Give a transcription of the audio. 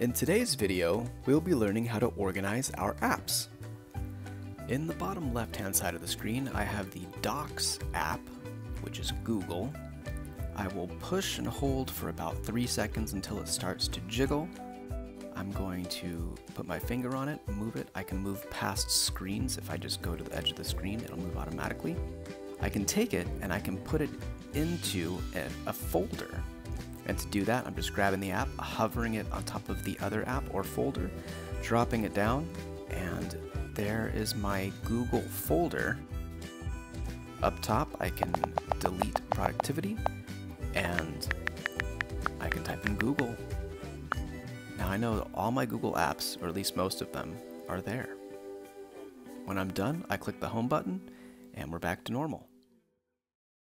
In today's video, we'll be learning how to organize our apps. In the bottom left hand side of the screen, I have the Docs app, which is Google. I will push and hold for about three seconds until it starts to jiggle. I'm going to put my finger on it, move it. I can move past screens. If I just go to the edge of the screen, it'll move automatically. I can take it and I can put it into a, a folder. And to do that, I'm just grabbing the app, hovering it on top of the other app or folder, dropping it down, and there is my Google folder. Up top, I can delete productivity, and I can type in Google. Now I know all my Google apps, or at least most of them, are there. When I'm done, I click the home button, and we're back to normal.